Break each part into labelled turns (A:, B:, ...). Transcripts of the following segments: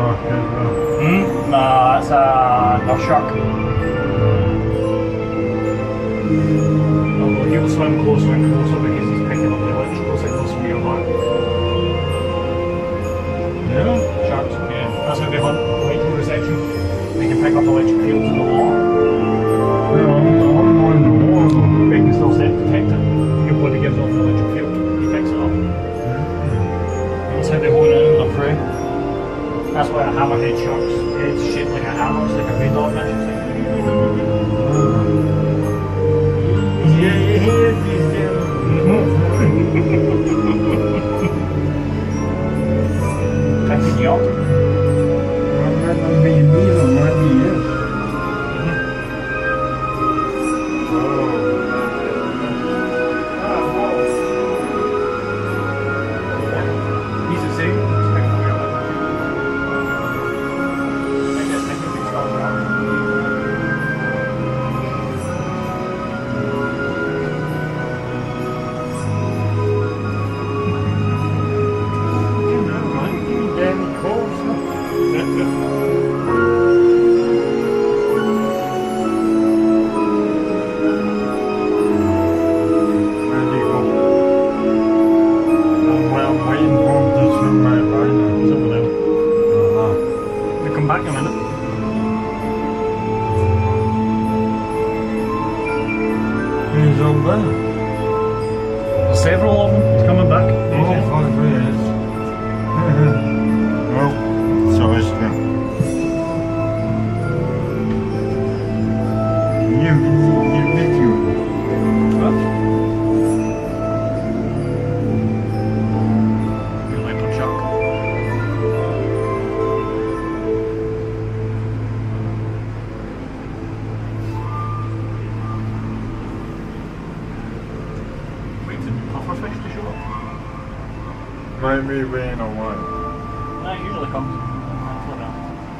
A: rocket.
B: Hmm? Nah, it's a no Shark. Oh, will swim closer and closer because hammerhead sharks. It's shaped like an arrow, like a radar mission. back a minute. to show up.
A: Maybe being a what? No,
B: it usually comes.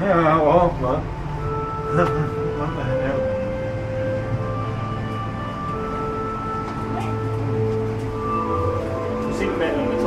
A: Yeah, well, often? what the hell? Hey.
B: We'll see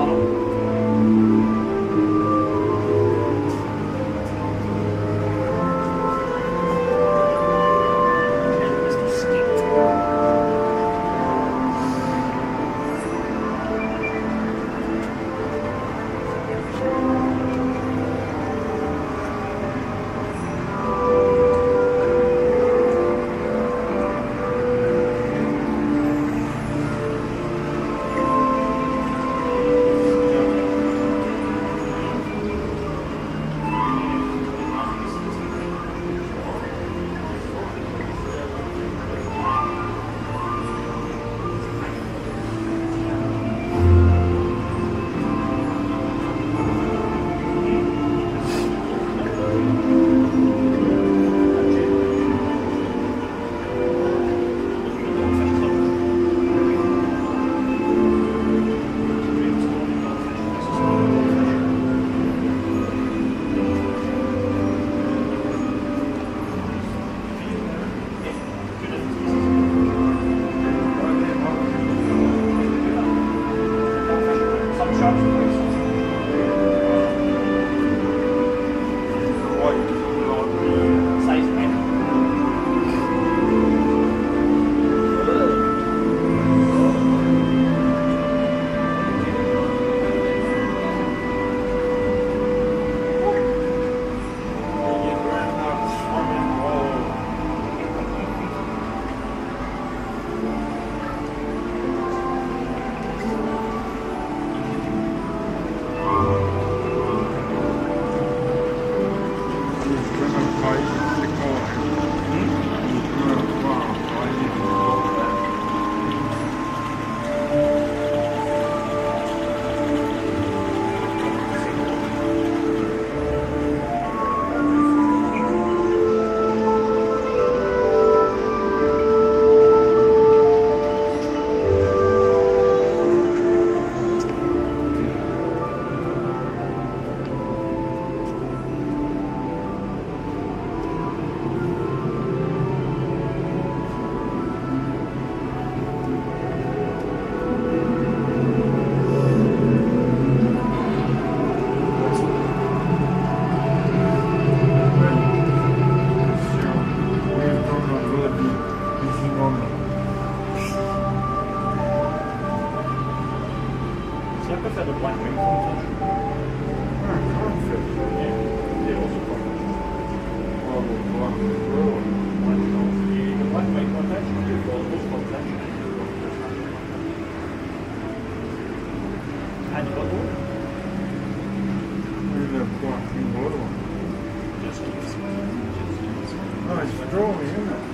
B: Add bubble.
A: Where's that fucking bottle?
B: Just use one. Just use. Oh, it's strawberry, isn't
A: it?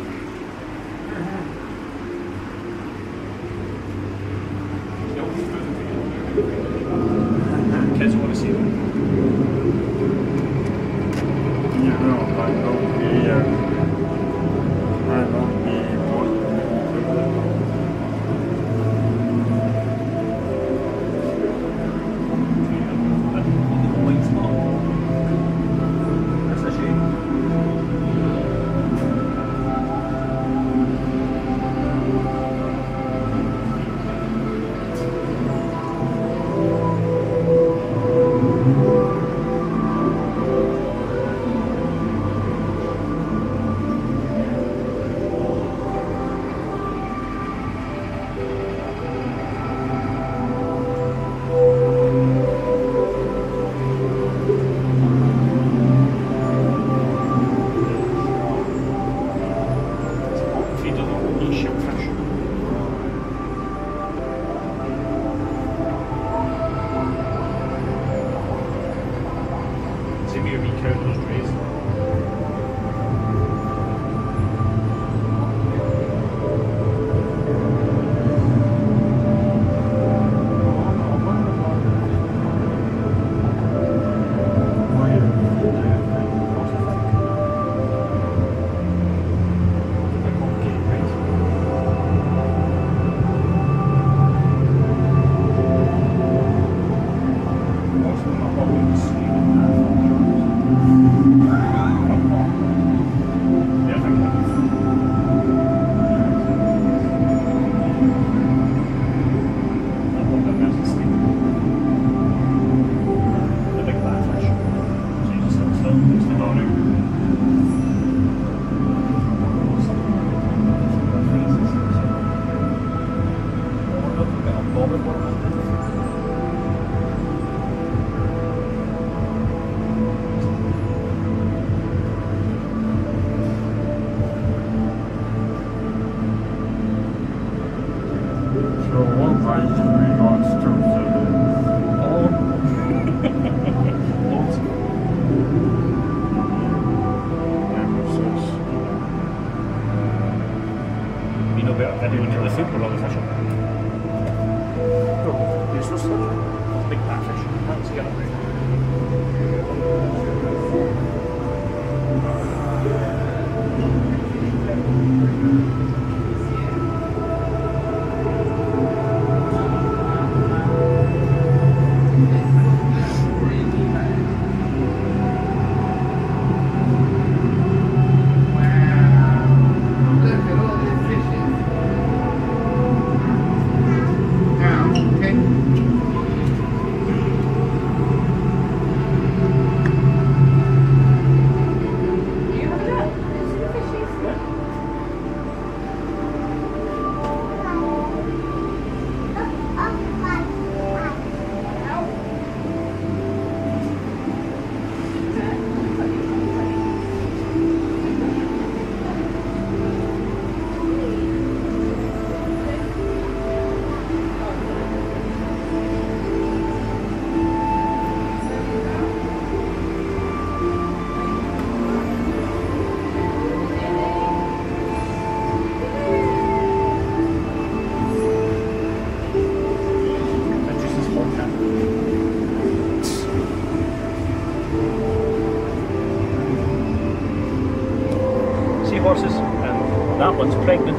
B: once pregnant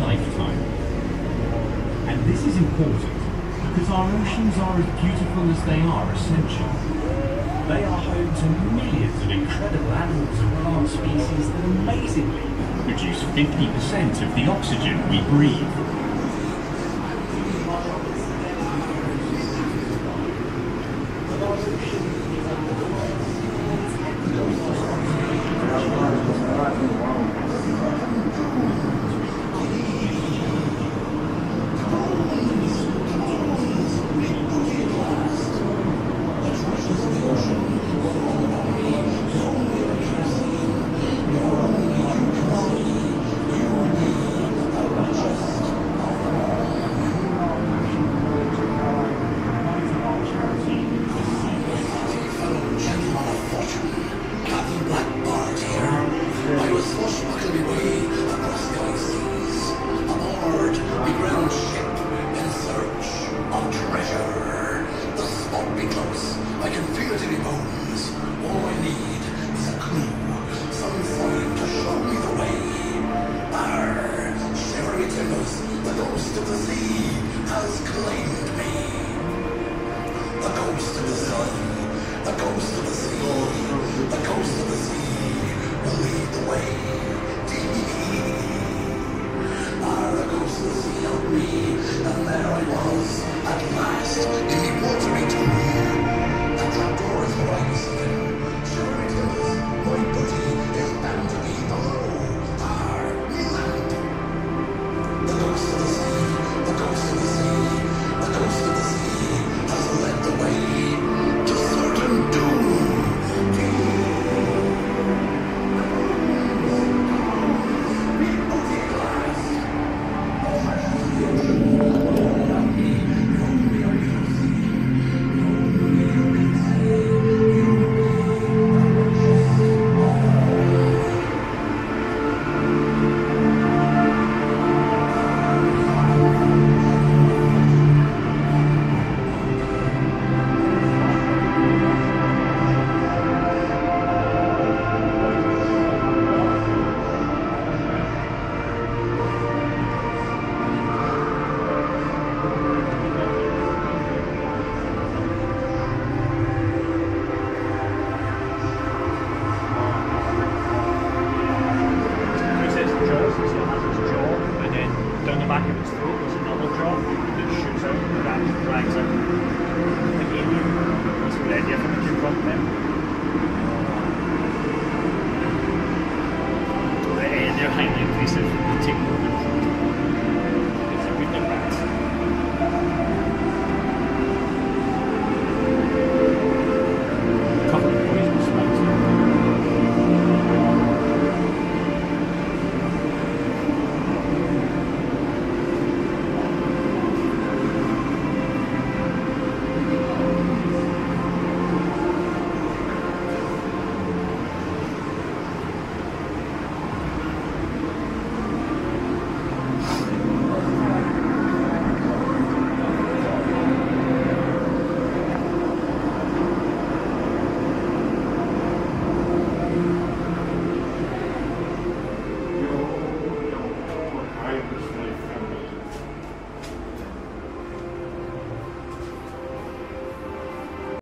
C: lifetime. And this is important because our oceans are as beautiful as they are essential. They are home to millions of incredible animals and plant species that amazingly produce 50% of the oxygen we breathe.
D: has claimed me. The ghost
A: of the sun, the
D: ghost of the
A: sea, the ghost of the
D: sea will lead the way. Are the ghost of the sea held me, and there I was, at last, in the watery tomb. The trapdoor is right.